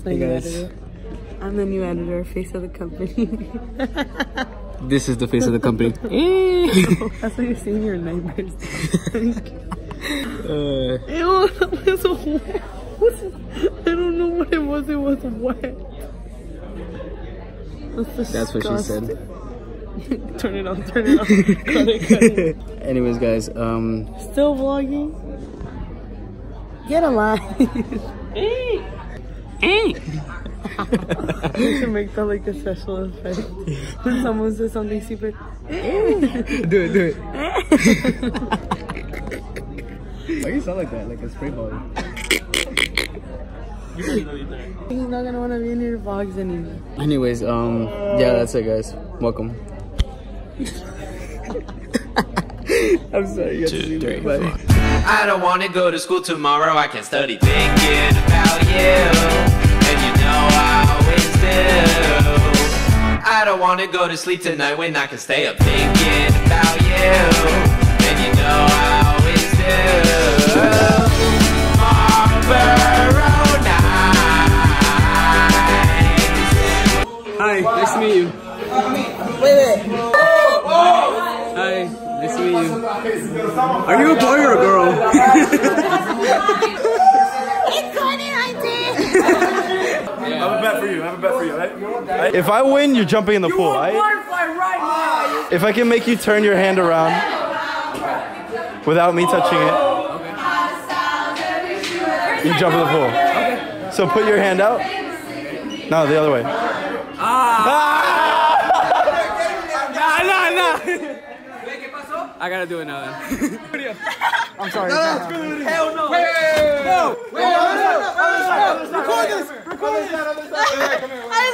That's the Hey, new guys. editor. I'm the new editor, face of the company. This is the face of the company. That's what you're seeing your neighbors. uh, Ew, that was wet. I don't know what it was. It was wet. That's, that's what she said. turn it on, turn it on. cut it, cut it. Anyways, guys, um, Still vlogging? Get a life. you should make that like a special effect. When someone says something stupid. do it, do it. Why you sound like that? Like a spray bottle. He's not gonna wanna be in your vlogs anymore. Anyways, um, yeah, that's it, guys. Welcome. I'm sorry. You have to do that. Bye. I don't wanna go to school tomorrow, I can't study thinking about you. And you know I always do. I don't wanna go to sleep tonight when I can stay up thinking about you. And you know I always do. Marlboro nights. Hi, nice to meet you. Wait, wait. Are you a boy or a girl? I have a bet for you. I have a bet for you. Right? If I win, you're jumping in the pool. Right? If I can make you turn your hand around without me touching it, you jump in the pool. So put your hand out. No, the other way. Ah! I gotta do it now then. I'm sorry. I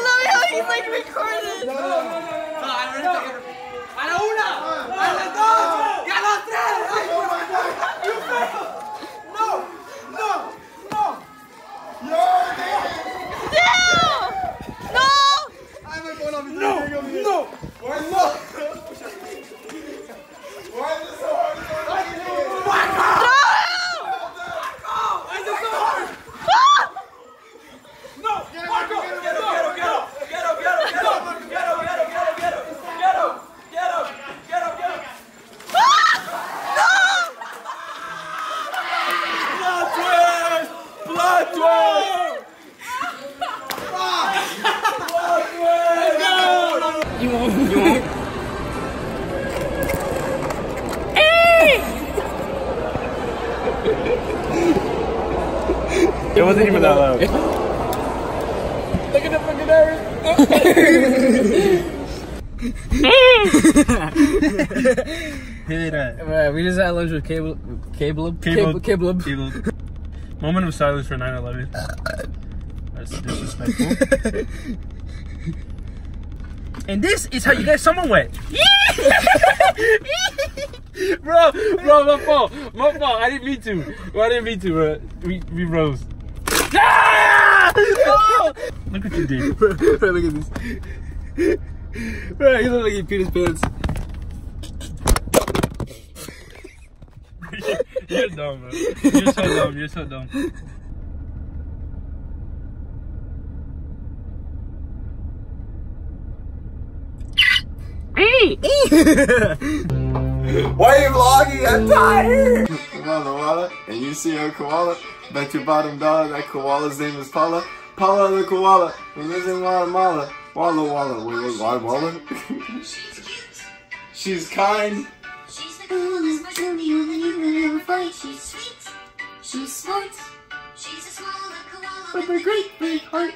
love how he's It wasn't even that loud. Look at the fucking Irish. Hit it. Alright, we just had lunch with Cable, Cable, Cable- Cable, Cable. Moment of silence for 9/11. That's disrespectful. and this is how you get someone wet. bro, bro, my fault, my fault. I didn't mean to. Well, I didn't mean to. Bro. We we rose. Ah! Look what you did. Bro, look at this. Bro, he look like he peed his pants. You're dumb, bro. You're so dumb. You're so dumb. Why are you vlogging? I'm tired! Walla Walla, and you see a koala. Bet your bottom dollar that koala's name is Paula. Paula the koala, who lives in Guatemala. Walla Walla, wait, wait, Walla Walla? She's kind. She's the coolest person you will ever find. She's sweet. She's smart. She's a smaller koala with a great big heart.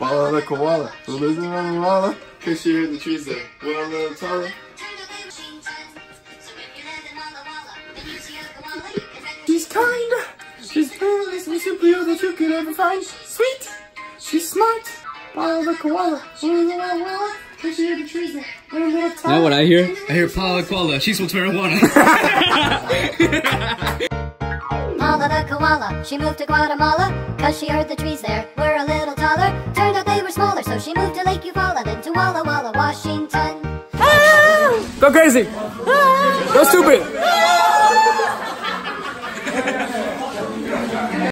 Paula the koala, who lives in Guatemala. Cause she heard the trees there. Well, a little taller. Turned up in Washington. So if you live in Walla Walla, and you see a koala, you can bet She's kind. She's fearless and simply all that you could ever find. Sweet. She's smart. Paula the koala, who lives in Guatemala. Cause she heard the trees there. Well, a little You know what I hear? I hear Paula Koala. She smokes marijuana. Paula the koala, she moved to Guatemala, cause she heard the trees there were Washington. Go crazy. Go stupid.